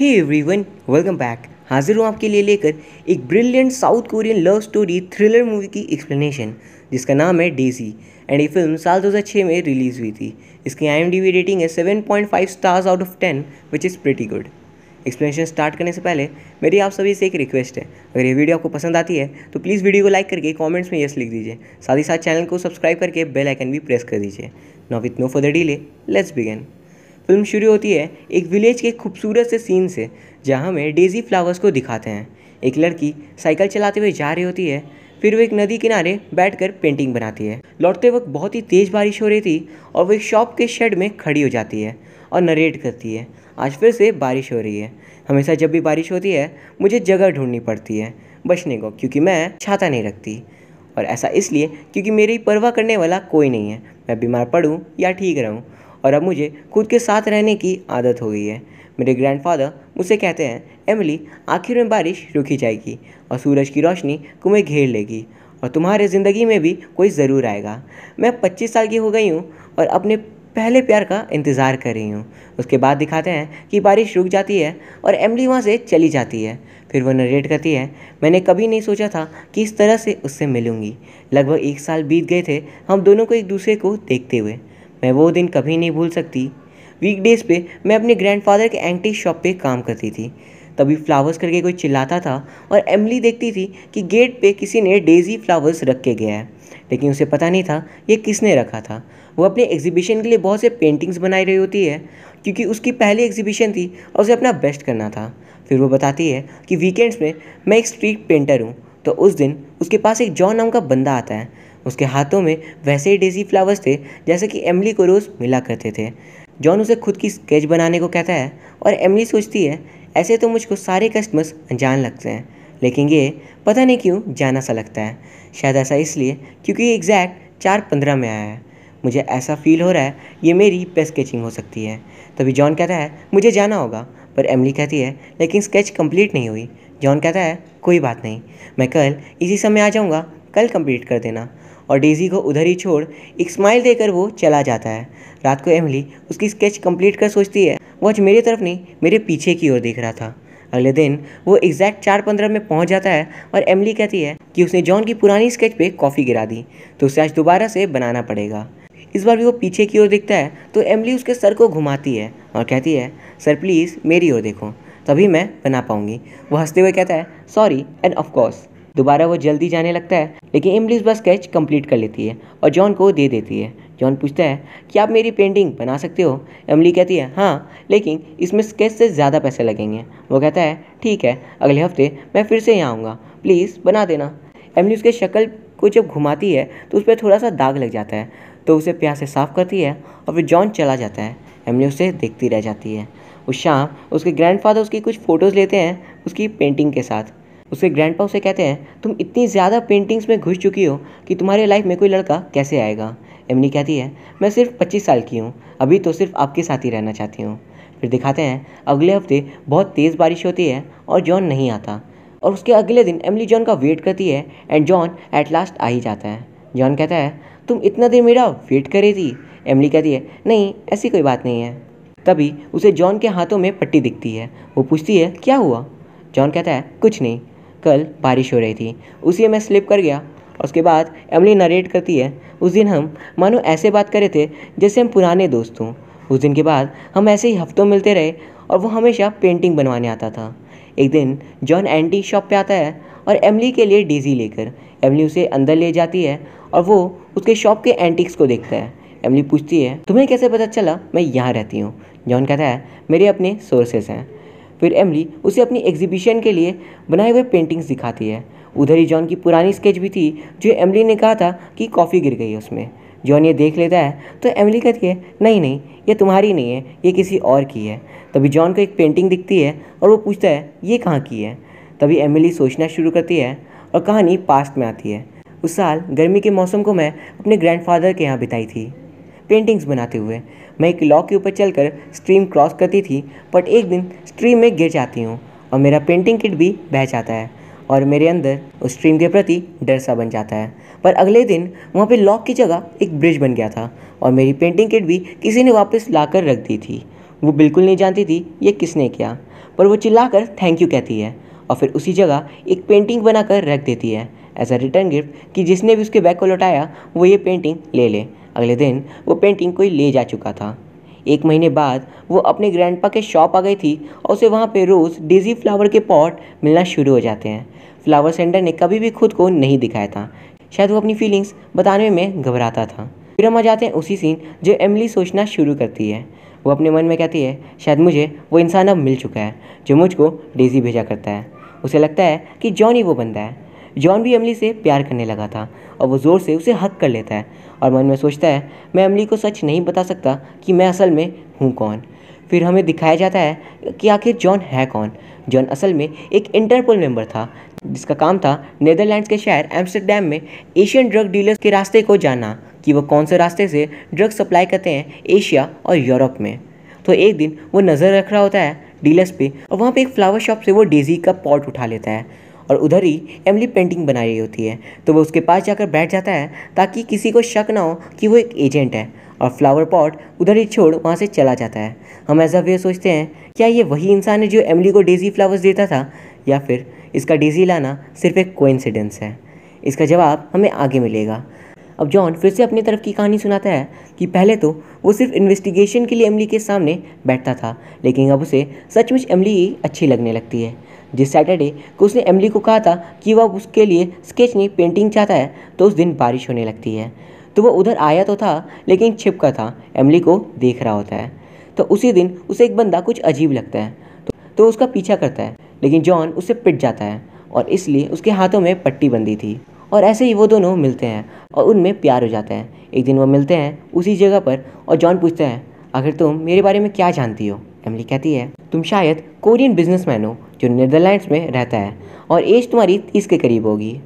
Hey everyone welcome back हाजिर हूँ आपके लिए लेकर एक brilliant south Korean love story thriller movie की एक्सप्लेनेशन जिसका नाम है डेजी एंड ये फ़िल्म साल 2006 में रिलीज़ हुई थी। इसकी आई रेटिंग है 7.5 stars out of 10 which is pretty good explanation start करने से पहले, मेरी आप सभी से एक रिक्वेस्ट है। अगर ये वीडियो आपको पसंद आती है तो प्लीज़ वीडियो को लाइक करके कमेंट्स में यस लिख दीजिए। साथ ही साथ चैनल को सब्सक्राइब करके बेल आइकन भी प्रेस कर दीजिए। Now with no further delay let's begin film शुरू होती है एक विलेज के खूबसूरत से सीन से, जहाँ हमें डेजी फ्लावर्स को दिखाते हैं। एक लड़की साइकिल चलाते हुए जा रही होती है, फिर वो एक नदी किनारे बैठकर पेंटिंग बनाती है। लौटते वक्त बहुत ही तेज़ बारिश हो रही थी और वो एक शॉप के शेड में खड़ी हो जाती है और नरेट करती है। आज फिर से बारिश हो रही है। हमेशा जब भी बारिश होती है, मुझे जगह ढूंढनी पड़ती है, बचने को, क्योंकि मैं छाता नहीं रखती। और ऐसा इसलिए क्योंकि मेरी परवाह करने वाला कोई नहीं है। मैं बीमार पड़ूँ या ठीक रहूँ और अब मुझे खुद के साथ रहने की आदत हो गई है। मेरे ग्रैंडफादर मुझसे कहते हैं एमिली आखिर में बारिश रुकी जाएगी और सूरज की रोशनी तुम्हें घेर लेगी और तुम्हारे ज़िंदगी में भी कोई ज़रूर आएगा। मैं 25 साल की हो गई हूँ और अपने पहले प्यार का इंतज़ार कर रही हूँ। उसके बाद दिखाते हैं कि बारिश रुक जाती है और एमली वहाँ से चली जाती है। फिर वो नरेट करती है, मैंने कभी नहीं सोचा था कि इस तरह से उससे मिलूँगी। लगभग एक साल बीत गए थे हम दोनों को एक दूसरे को देखते हुए। मैं वो दिन कभी नहीं भूल सकती। वीकडेज़ पे मैं अपने ग्रैंडफादर के एंटी शॉप पे काम करती थी। तभी फ्लावर्स करके कोई चिल्लाता था और एमली देखती थी कि गेट पे किसी ने डेजी फ्लावर्स रख के गया है। लेकिन उसे पता नहीं था ये किसने रखा था। वो अपने एग्जीबिशन के लिए बहुत से पेंटिंग्स बनाई रही होती है, क्योंकि उसकी पहली एग्जीबिशन थी और उसे अपना बेस्ट करना था। फिर वो बताती है कि वीकेंड्स में मैं एक स्ट्रीट पेंटर हूँ तो उस दिन उसके पास एक जॉन नाम का बंदा आता है। उसके हाथों में वैसे ही डेजी फ्लावर्स थे, जैसे कि एमली को रोज़ मिला करते थे। जॉन उसे खुद की स्केच बनाने को कहता है और एमली सोचती है, ऐसे तो मुझको सारे कस्टमर्स अनजान लगते हैं, लेकिन ये पता नहीं क्यों जाना सा लगता है। शायद ऐसा इसलिए क्योंकि ये एग्जैक्ट चार पंद्रह में आया है। मुझे ऐसा फील हो रहा है, ये मेरी बेस्ट स्केचिंग हो सकती है। तभी जॉन कहता है, मुझे जाना होगा। पर एमली कहती है, लेकिन स्केच कंप्लीट नहीं हुई। जॉन कहता है, कोई बात नहीं, मैं कल इसी समय आ जाऊँगा, कल कंप्लीट कर देना। और डेजी को उधर ही छोड़ एक स्माइल देकर वो चला जाता है। रात को एमली उसकी स्केच कंप्लीट कर सोचती है। वो आज मेरी तरफ़ नहीं, मेरे पीछे की ओर देख रहा था। अगले दिन वो एग्जैक्ट चार पंद्रह में पहुँच जाता है और एमली कहती है कि उसने जॉन की पुरानी स्केच पे कॉफ़ी गिरा दी तो उसे आज दोबारा से बनाना पड़ेगा। इस बार भी वो पीछे की ओर देखता है तो एमली उसके सर को घुमाती है और कहती है, सर प्लीज़ मेरी ओर देखो, तभी मैं बना पाऊँगी। वो हँसते हुए कहता है सॉरी एंड ऑफकोर्स दोबारा वो जल्दी जाने लगता है, लेकिन उस बार स्केच कंप्लीट कर लेती है और जॉन को दे देती है। जॉन पूछता है कि आप मेरी पेंटिंग बना सकते हो? एमली कहती है हाँ लेकिन इसमें स्केच से ज़्यादा पैसे लगेंगे। वो कहता है, ठीक है, अगले हफ़्ते मैं फिर से यहाँ आऊँगा। प्लीज़ बना देना। एमली उसके शक्ल को जब घुमाती है तो उस पर थोड़ा सा दाग लग जाता है तो उसे प्यार से साफ़ करती है और फिर जॉन चला जाता है। एमली उसे देखती रह जाती है। उस शाम उसके ग्रैंडफादर उसकी कुछ फ़ोटोज़ लेते हैं, उसकी पेंटिंग के साथ। उसके ग्रैंडपा उसे कहते हैं, तुम इतनी ज़्यादा पेंटिंग्स में घुस चुकी हो कि तुम्हारे लाइफ में कोई लड़का कैसे आएगा? एमनी कहती है, मैं सिर्फ़ पच्चीस साल की हूँ, अभी तो सिर्फ़ आपके साथ ही रहना चाहती हूँ। फिर दिखाते हैं, अगले हफ़्ते बहुत तेज़ बारिश होती है और जॉन नहीं आता। और उसके अगले दिन एमली जॉन का वेट करती है एंड जॉन एट लास्ट आ ही जाता है। जॉन कहता है, तुम इतना देर मेरा वेट कर थी? एमली कहती है, नहीं, ऐसी कोई बात नहीं है। तभी उसे जॉन के हाथों में पट्टी दिखती है। वो पूछती है, क्या हुआ? जॉन कहता है, कुछ नहीं। कल बारिश हो रही थी। उसी मैं स्लिप कर गया उसके बाद एमली नरेट करती है, उस दिन हम, मानो ऐसे बात करे थे जैसे हम पुराने दोस्त हों। उस दिन के बाद हम ऐसे ही हफ्तों मिलते रहे और वो हमेशा पेंटिंग बनवाने आता था। एक दिन जॉन एंटी शॉप पे आता है और एमली के लिए डीजी लेकर एमली उसे अंदर ले जाती है और वो उसके शॉप के एंटिक्स को देखता है। एमली पूछती है, तुम्हें कैसे पता चला मैं यहाँ रहती हूँ? जॉन कहता है, मेरे अपने सोर्सेस हैं। फिर एमली उसे अपनी एग्जीबिशन के लिए बनाए हुए पेंटिंग्स दिखाती है। उधर ही जॉन की पुरानी स्केच भी थी, जो एमली ने कहा था कि कॉफ़ी गिर गई है उसमें। जॉन ये देख लेता है तो एमली कहती है, नहीं नहीं, ये तुम्हारी नहीं है, ये किसी और की है। तभी जॉन को एक पेंटिंग दिखती है और वो पूछता है, ये कहाँ की है? तभी एमिली सोचना शुरू करती है और कहानी पास्ट में आती है। उस साल गर्मी के मौसम को मैं अपने ग्रैंडफादर के यहाँ बिताई थी। पेंटिंग्स बनाते हुए। मैं एक लॉक के ऊपर चलकर स्ट्रीम क्रॉस करती थी, बट एक दिन स्ट्रीम में गिर जाती हूँ और मेरा पेंटिंग किट भी बह जाता है और मेरे अंदर उस स्ट्रीम के प्रति डर सा बन जाता है। पर अगले दिन वहाँ पे लॉक की जगह एक ब्रिज बन गया था और मेरी पेंटिंग किट भी किसी ने वापस ला कर रख दी थी। वो बिल्कुल नहीं जानती थी ये किसने किया, पर वो चिल्लाकर थैंक यू कहती है और फिर उसी जगह एक पेंटिंग बनाकर रख देती है। एज अ रिटर्न गिफ्ट कि जिसने भी उसके बैग को लौटाया, वो ये पेंटिंग ले ले। अगले दिन वो पेंटिंग कोई ले जा चुका था। एक महीने बाद वो अपने ग्रैंडपा के शॉप आ गई थी और उसे वहाँ पे रोज़ डेजी फ्लावर के पॉट मिलना शुरू हो जाते हैं। फ्लावर सेंटर ने कभी भी खुद को नहीं दिखाया था। शायद वो अपनी फीलिंग्स बताने में घबराता था। फिर हम आ जाते हैं उसी सीन जो एमली सोचना शुरू करती है। वो अपने मन में कहती है, शायद मुझे वो इंसान अब मिल चुका है, जो मुझको डेजी भेजा करता है। उसे लगता है कि जॉनी वो बंदा है। जॉन भी अमली से प्यार करने लगा था और वो ज़ोर से उसे हक कर लेता है और मन में सोचता है, मैं अमली को सच नहीं बता सकता कि मैं असल में हूँ कौन। फिर हमें दिखाया जाता है कि आखिर जॉन है कौन। जॉन असल में एक इंटरपोल मेंबर था, जिसका काम था नीदरलैंड्स के शहर एम्स्टरडेम में एशियन ड्रग डीलर्स के रास्ते को जानना कि वो कौन से रास्ते से ड्रग सप्लाई करते हैं एशिया और यूरोप में। तो एक दिन वो नज़र रख रहा होता है डीलर्स पे और वहाँ पे एक फ्लावर शॉप से वो डेजी का पॉट उठा लेता है। और उधर ही एमली पेंटिंग बना रही होती है। तो वो उसके पास जाकर बैठ जाता है ताकि किसी को शक ना हो कि वो एक एजेंट है और फ्लावर पॉट उधर ही छोड़ वहाँ से चला जाता है। हम ऐसा वे सोचते हैं, क्या ये वही इंसान है जो एमली को डेजी फ्लावर्स देता था? या फिर इसका डेजी लाना सिर्फ़ एक कोइंसिडेंस है? इसका जवाब हमें आगे मिलेगा। अब जॉन फिर से अपनी तरफ़ की कहानी सुनाता है कि पहले तो वो सिर्फ़ इन्वेस्टिगेशन के लिए एमली के सामने बैठता था, लेकिन अब उसे सचमुच एमली अच्छी लगने लगती है। जिस सैटरडे को उसने एमली को कहा था कि वह उसके लिए स्केच नहीं पेंटिंग चाहता है तो उस दिन बारिश होने लगती है। तो वह उधर आया तो था लेकिन छिपका था। एमली को देख रहा होता है। तो उसी दिन उसे एक बंदा कुछ अजीब लगता है तो, तो उसका पीछा करता है लेकिन जॉन उससे पिट जाता है और इसलिए उसके हाथों में पट्टी बंदी थी। और ऐसे ही वो दोनों मिलते हैं और उनमें प्यार हो जाता है। एक दिन वो मिलते हैं उसी जगह पर और जॉन पूछता है आखिर तुम मेरे बारे में क्या जानती हो? एमली कहती है तुम शायद कोरियन बिजनेसमैन हो जो नीदरलैंड्स में रहता है और एज तुम्हारी तीस के करीब होगी।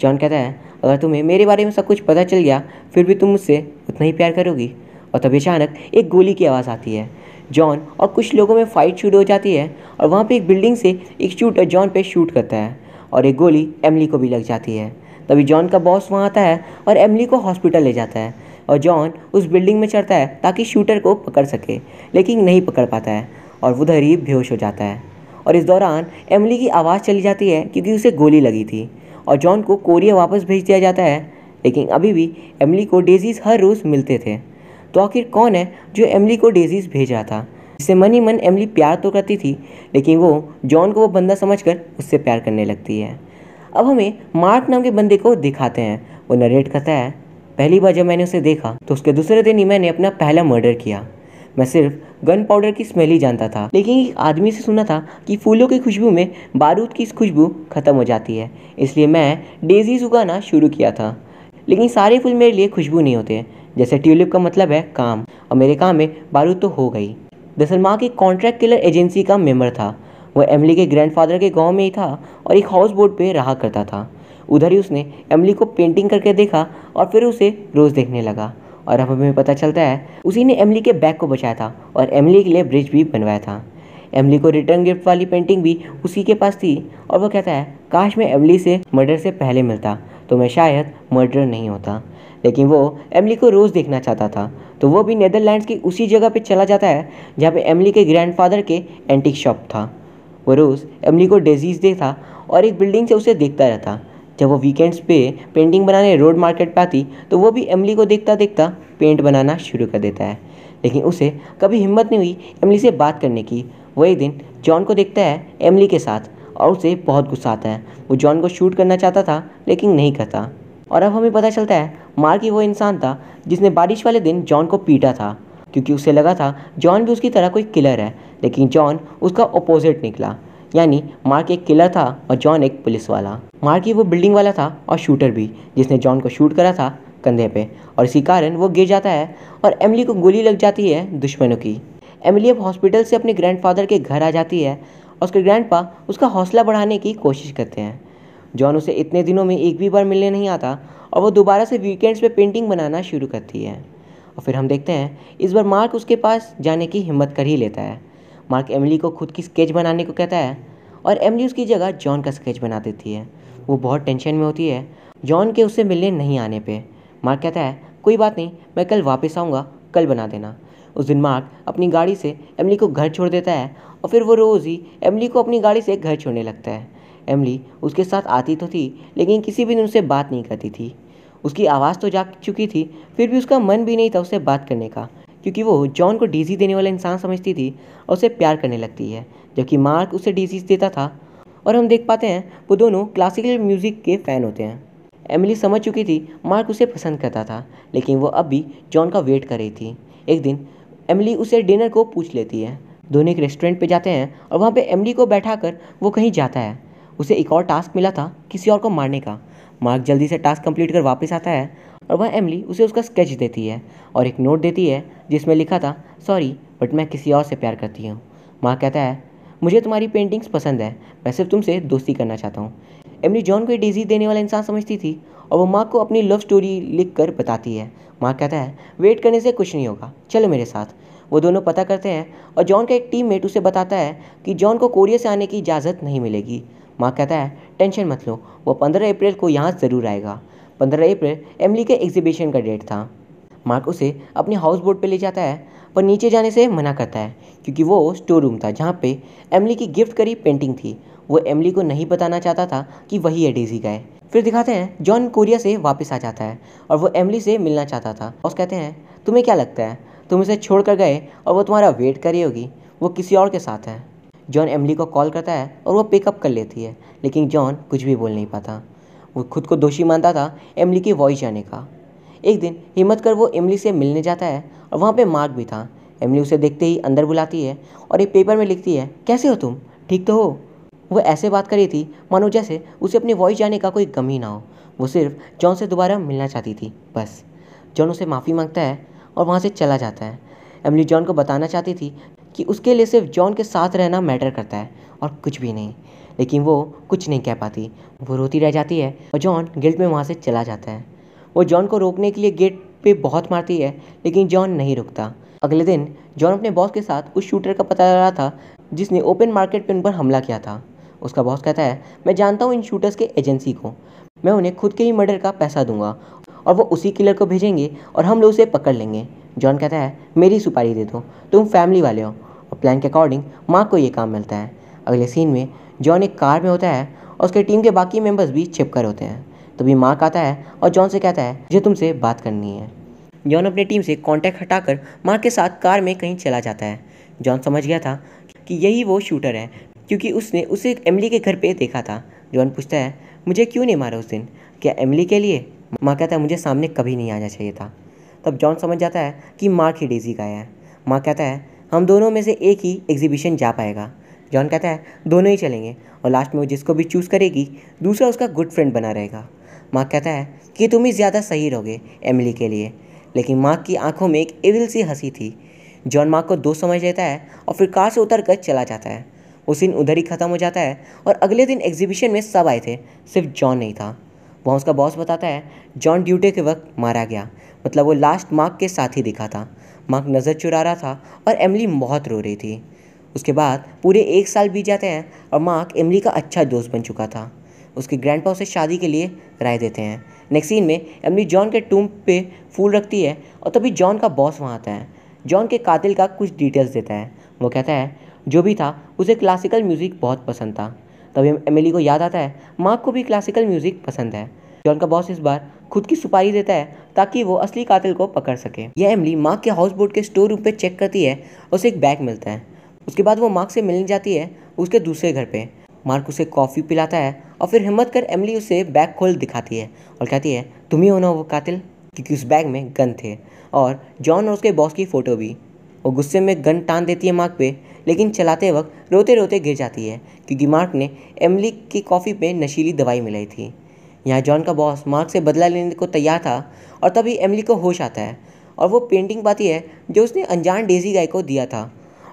जॉन कहता है, अगर तुम्हें मेरे बारे में सब कुछ पता चल गया, फिर भी तुम मुझसे उतना ही प्यार करोगी? और तभी अचानक एक गोली की आवाज़ आती है। जॉन और कुछ लोगों में फाइट शुरू हो जाती है और वहाँ पे एक बिल्डिंग से एक शूटर जॉन पे शूट करता है और एक गोली एमली को भी लग जाती है। तभी जॉन का बॉस वहाँ आता है और एमली को हॉस्पिटल ले जाता है और जॉन उस बिल्डिंग में चढ़ता है ताकि शूटर को पकड़ सके, लेकिन नहीं पकड़ पाता है और उधर ही बेहोश हो जाता है। और इस दौरान एमली की आवाज़ चली जाती है क्योंकि उसे गोली लगी थी और जॉन को कोरिया वापस भेज दिया जाता है। लेकिन अभी भी एमली को डेजीज हर रोज़ मिलते थे। तो आखिर कौन है जो एमली को डेजीज भेज रहा था? जिससे मन ही मन एमली प्यार तो करती थी, लेकिन वो जॉन को वो बंदा समझकर उससे प्यार करने लगती है। अब हमें मार्क नाम के बंदे को दिखाते हैं। वो नरेट करता है, पहली बार जब मैंने उसे देखा तो उसके दूसरे दिन ही मैंने अपना पहला मर्डर किया। मैं सिर्फ़ गन पाउडर की स्मेल ही जानता था। लेकिन एक आदमी से सुना था कि फूलों की खुशबू में बारूद की खुशबू खत्म हो जाती है। इसलिए मैं डेजीज उगाना शुरू किया था। लेकिन सारे फूल मेरे लिए खुशबू नहीं होते। जैसे ट्यूलिप का मतलब है काम। और मेरे काम में बारूद तो हो गई। दरअसल माँ की कॉन्ट्रैक्ट किलर एजेंसी का मेंबर था। वह एमली के ग्रैंडफादर के गाँव में ही था और एक हाउस बोट पे रहा करता था। उधर ही उसने एमली को पेंटिंग करके देखा और फिर उसे रोज़ देखने लगा। और अब हमें पता चलता है, उसी ने एमली के बैग को बचाया था और एमली के लिए ब्रिज भी बनवाया था। एमली को रिटर्न गिफ्ट वाली पेंटिंग भी उसी के पास थी और वो कहता है, काश मैं एमली से मर्डर से पहले मिलता तो मैं शायद मर्डर नहीं होता। लेकिन वो एमली को रोज़ देखना चाहता था। तो वो भी नेदरलैंड्स की उसी जगह पे चला जाता है, जहाँ पे एमली के ग्रैंडफादर के एंटिक शॉप था। वो रोज़ एमली को डिज़ीज़ देखता और एक बिल्डिंग से उसे देखता रहता। जब वो वीकेंड्स पे पेंटिंग बनाने रोड मार्केट पे आती तो वो भी एमली को देखता देखता पेंट बनाना शुरू कर देता है। लेकिन उसे कभी हिम्मत नहीं हुई एमली से बात करने की। वो एक दिन जॉन को देखता है एमली के साथ और उसे बहुत गुस्सा आता है। वो जॉन को शूट करना चाहता था, लेकिन नहीं करता। और अब हमें पता चलता है मार्क ही वो इंसान था जिसने बारिश वाले दिन जॉन को पीटा था। क्योंकि उसे लगा था जॉन भी उसकी तरह कोई किलर है, लेकिन जॉन उसका अपोजिट निकला। यानी मार्क एक किलर था और जॉन एक पुलिस वाला। मार्क ही वो बिल्डिंग वाला था और शूटर भी, जिसने जॉन को शूट करा था कंधे पे। और इसी कारण वो गिर जाता है और एमली को गोली लग जाती है दुश्मनों की। एमली अब हॉस्पिटल से अपने ग्रैंडफादर के घर आ जाती है और उसके ग्रैंडपा उसका हौसला बढ़ाने की कोशिश करते हैं। जॉन उसे इतने दिनों में एक भी बार मिलने नहीं आता और वो दोबारा से वीकेंड्स पे पेंटिंग बनाना शुरू करती है। और फिर हम देखते हैं, इस बार मार्क उसके पास जाने की हिम्मत कर ही लेता है। मार्क एमली को खुद की स्केच बनाने को कहता है और एमली उसकी जगह जॉन का स्केच बना देती है। वो बहुत टेंशन में होती है। जॉन के उससे मिलने नहीं आने पे, मार्क कहता है, कोई बात नहीं, मैं कल वापस आऊँगा, कल बना देना। उस दिन मार्क अपनी गाड़ी से एमली को घर छोड़ देता है और फिर वो रोज़ ही एमली को अपनी गाड़ी से घर छोड़ने लगता है। एमली उसके साथ आती तो थी, लेकिन किसी भी दिन उससे बात नहीं करती थी। उसकी आवाज़ तो जाग चुकी थी, फिर भी उसका मन भी नहीं था उससे बात करने का। क्योंकि वो जॉन को डीजी देने वाला इंसान समझती थी और उसे प्यार करने लगती है, जबकि मार्क उसे डीजीज देता था। और हम देख पाते हैं, वो दोनों क्लासिकल म्यूज़िक के फ़ैन होते हैं। एमिली समझ चुकी थी, मार्क उसे पसंद करता था, लेकिन वो अब भी जॉन का वेट कर रही थी। एक दिन एमिली उसे डिनर को पूछ लेती है। दोनों एक रेस्टोरेंट पे जाते हैं और वहाँ पे एमिली को बैठा कर वो कहीं जाता है। उसे एक और टास्क मिला था, किसी और को मारने का। मार्क जल्दी से टास्क कंप्लीट कर वापस आता है और वह एमली उसे उसका स्केच देती है और एक नोट देती है, जिसमें लिखा था, सॉरी, बट मैं किसी और से प्यार करती हूँ। मार्क कहता है, मुझे तुम्हारी पेंटिंग्स पसंद है, मैं सिर्फ़ तुमसे दोस्ती करना चाहता हूँ। एमली जॉन को डीजी देने वाला इंसान समझती थी और वो माँ को अपनी लव स्टोरी लिख कर बताती है। माँ कहता है, वेट करने से कुछ नहीं होगा, चलो मेरे साथ। वो दोनों पता करते हैं और जॉन का एक टीममेट उसे बताता है कि जॉन को कोरिया से आने की इजाज़त नहीं मिलेगी। माँ कहता है, टेंशन मत लो, वो पंद्रह अप्रैल को यहाँ ज़रूर आएगा। पंद्रह अप्रैल एमली के एग्जीबिशन का डेट था। मार्क उसे अपने हाउस बोट पर ले जाता है, पर नीचे जाने से मना करता है, क्योंकि वो स्टोर रूम था, जहाँ पे एमली की गिफ्ट करी पेंटिंग थी। वो एमली को नहीं बताना चाहता था कि वही है डेजी का है। फिर दिखाते हैं जॉन कोरिया से वापस आ जाता है, और वो एमली से मिलना चाहता था। और कहते हैं, तुम्हें क्या लगता है? तुम इसे छोड़ कर गए और वो तुम्हारा वेट करी होगी। वो किसी और के साथ है। जॉन एमली को कॉल करता है और वो पिकअप कर लेती है, लेकिन जॉन कुछ भी बोल नहीं पाता। वो खुद को दोषी मानता था एमली की वॉइस जाने का। एक दिन हिम्मत कर वो एमली से मिलने जाता है और वहाँ पे मार्क भी था। एमली उसे देखते ही अंदर बुलाती है और एक पेपर में लिखती है, कैसे हो तुम? ठीक तो हो? वो ऐसे बात करी थी मानो जैसे उसे अपनी वॉइस जाने का कोई गम ही ना हो। वो सिर्फ़ जॉन से दोबारा मिलना चाहती थी, बस। जॉन उसे माफ़ी माँगता है और वहाँ से चला जाता है। एमली जॉन को बताना चाहती थी कि उसके लिए सिर्फ़ जॉन के साथ रहना मैटर करता है और कुछ भी नहीं। लेकिन वो कुछ नहीं कह पाती। वो रोती रह जाती है और जॉन गिल्ट में वहाँ से चला जाता है। वो जॉन को रोकने के लिए गेट पे बहुत मारती है, लेकिन जॉन नहीं रुकता। अगले दिन, जॉन अपने बॉस के साथ उस शूटर का पता लगा था, जिसने ओपन मार्केट पे उन पर हमला किया था। उसका बॉस कहता है, मैं जानता हूँ इन शूटर्स के एजेंसी को। मैं उन्हें खुद के ही मर्डर का पैसा दूँगा और वो उसी किलर को भेजेंगे और हम लोग उसे पकड़ लेंगे। जॉन कहता है, मेरी सुपारी दे दो, तुम फैमिली वाले हो। और प्लान के अकॉर्डिंग माँ को ये काम मिलता है। अगले सीन में, जॉन एक कार में होता है और उसके टीम के बाकी मेंबर्स भी छिप कर होते हैं। तभी मार्क आता है और जॉन से कहता है जो तुमसे बात करनी है। जॉन अपनी टीम से कॉन्टैक्ट हटाकर मार्क के साथ कार में कहीं चला जाता है। जॉन समझ गया था कि यही वो शूटर है, क्योंकि उसने उसे एमली के घर पे देखा था। जॉन पूछता है, मुझे क्यों नहीं मारा उस दिन? क्या एमली के लिए माँ कहता है, मुझे सामने कभी नहीं आना चाहिए था। तब जॉन समझ जाता है कि मार्क ही डेजी का है। माँ कहता है, हम दोनों में से एक ही एग्जीबिशन जा पाएगा। जॉन कहता है, दोनों ही चलेंगे और लास्ट में वो जिसको भी चूज़ करेगी, दूसरा उसका गुड फ्रेंड बना रहेगा। माँ कहता है, कि तुम ही ज़्यादा सही रहोगे एमिली के लिए। लेकिन माँ की आँखों में एक एविल सी हँसी थी। जॉन मार्क को दोस्त समझ लेता है और फिर कार से उतर कर चला जाता है। उस दिन उधर ही ख़त्म हो जाता है और अगले दिन एग्जीबिशन में सब आए थे, सिर्फ़ जॉन नहीं था। वहाँ उसका बॉस बताता है जॉन ड्यूटे के वक्त मारा गया। मतलब वो लास्ट मार्क के साथ ही दिखा था। मार्क नज़र चुरा रहा था और एमली बहुत रो रही थी। उसके बाद पूरे एक साल बीत जाते हैं और मार्क एमली का अच्छा दोस्त बन चुका था। उसके ग्रैंड से शादी के लिए राय देते हैं। नेक्स्ट सीन में एमली जॉन के टूम पे फूल रखती है और तभी जॉन का बॉस वहाँ आता है। जॉन के कातिल का कुछ डिटेल्स देता है। वो कहता है, जो भी था, उसे क्लासिकल म्यूज़िक बहुत पसंद था। तभी एमिली को याद आता है मार्क को भी क्लासिकल म्यूज़िक पसंद है। जॉन का बॉस इस बार खुद की सुपारी देता है ताकि वो असली कातिल को पकड़ सके। यह एमली मार्क के हाउस बोट के स्टोर रूम पे चेक करती है, उसे एक बैग मिलता है। उसके बाद वो मार्क से मिलने जाती है उसके दूसरे घर पे। मार्क उसे कॉफ़ी पिलाता है और फिर हिम्मत कर एमली उसे बैग खोल दिखाती है और कहती है, तुम ही हो ना वो कातिल? क्योंकि उस बैग में गन थे और जॉन और उसके बॉस की फ़ोटो भी। वो गुस्से में गन टान देती है मार्क पे, लेकिन चलाते वक्त रोते रोते गिर जाती है क्योंकि मार्क ने एमली की कॉफ़ी पे नशीली दवाई मिलाई थी। यहाँ जॉन का बॉस मार्क से बदला लेने को तैयार था और तभी एमली को होश आता है और वो पेंटिंग पाती है जो उसने अनजान डेजी गाय को दिया था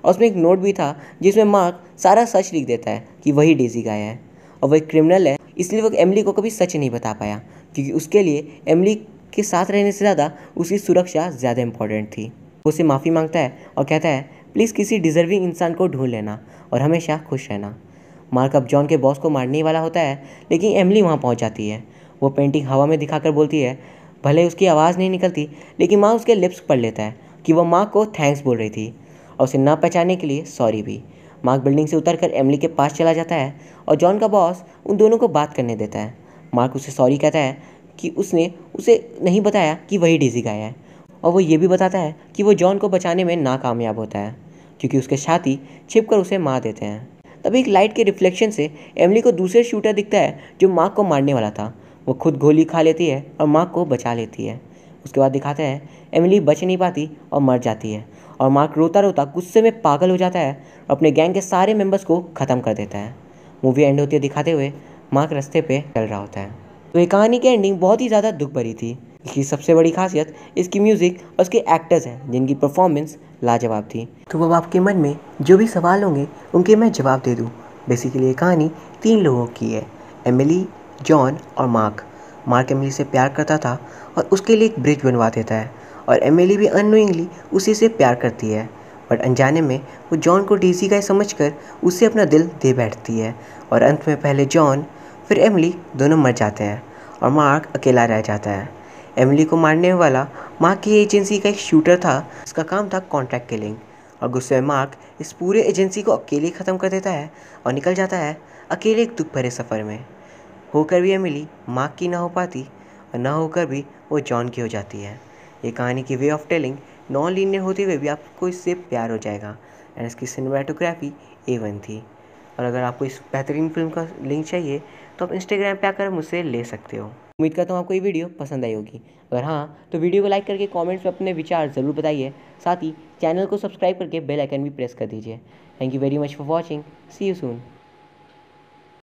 और उसमें एक नोट भी था जिसमें मार्क सारा सच लिख देता है कि वही डेजी गाय है और वह क्रिमिनल है, इसलिए वो एमली को कभी सच नहीं बता पाया क्योंकि उसके लिए एमली के साथ रहने से ज़्यादा उसकी सुरक्षा ज़्यादा इंपॉर्टेंट थी। उसे माफ़ी माँगता है और कहता है, प्लीज़ किसी डिज़र्विंग इंसान को ढूंढ लेना और हमेशा खुश रहना। मार्क अब जॉन के बॉस को मारने वाला होता है, लेकिन एमली वहाँ पहुँच जाती है। वो पेंटिंग हवा में दिखाकर बोलती है, भले उसकी आवाज़ नहीं निकलती, लेकिन माँ उसके लिप्स पढ़ लेता है कि वह माँ को थैंक्स बोल रही थी और उसे ना पहचाने के लिए सॉरी भी। मार्क बिल्डिंग से उतरकर एमली के पास चला जाता है और जॉन का बॉस उन दोनों को बात करने देता है। मार्क उसे सॉरी कहता है कि उसने उसे नहीं बताया कि वही डेजी गाया है और वो ये भी बताता है कि वो जॉन को बचाने में नाकामयाब होता है, क्योंकि उसके छाती छिप कर उसे मार देते हैं। तभी एक लाइट के रिफ्लेक्शन से एमली को दूसरे शूटर दिखता है, जो मार्क को मारने वाला था। वो खुद गोली खा लेती है और मार्क को बचा लेती है। उसके बाद दिखाते हैं, एमिली बच नहीं पाती और मर जाती है। और मार्क रोता रोता गुस्से में पागल हो जाता है और अपने गैंग के सारे मेंबर्स को ख़त्म कर देता है। मूवी एंड होती है दिखाते हुए मार्क रास्ते पे चल रहा होता है। तो ये कहानी की एंडिंग बहुत ही ज़्यादा दुख भरी थी। इसकी सबसे बड़ी खासियत इसकी म्यूज़िक और उसके एक्टर्स हैं, जिनकी परफॉर्मेंस लाजवाब थी। तो अब आपके मन में जो भी सवाल होंगे, उनके मैं जवाब दे दूँ। बेसिकली ये कहानी तीन लोगों की है। एमिली जॉन और मार्क मार्क एमिली से प्यार करता था और उसके लिए एक ब्रिज बनवा देता है। और एमिली भी अनोइंगली उसी से प्यार करती है। बट अनजाने में वो जॉन को डीसी का समझ कर उससे अपना दिल दे बैठती है। और अंत में पहले जॉन फिर एमिली दोनों मर जाते हैं और मार्क अकेला रह जाता है। एमिली को मारने वाला मार्क की एजेंसी का एक शूटर था। इसका काम था कॉन्ट्रैक्ट किलिंग। और गुस्से में मार्क इस पूरे एजेंसी को अकेले ख़त्म कर देता है और निकल जाता है अकेले एक दुख भरे सफ़र में। होकर भी एमिली मार्क की ना हो पाती और ना होकर भी वो जॉन की हो जाती है। ये कहानी की way of telling non linear होते हुए भी आपको इससे प्यार हो जाएगा। एंड इसकी सिनेमाटोग्राफी ए वन थी। और अगर आपको इस बेहतरीन फ़िल्म का लिंक चाहिए तो आप इंस्टाग्राम पे आकर मुझसे ले सकते हो। उम्मीद करता हूँ आपको ये वीडियो पसंद आई होगी। अगर हाँ तो वीडियो को लाइक करके कमेंट्स में अपने विचार ज़रूर बताइए। साथ ही चैनल को सब्सक्राइब करके बेल आइकन भी प्रेस कर दीजिए। Thank you very much for watching see you soon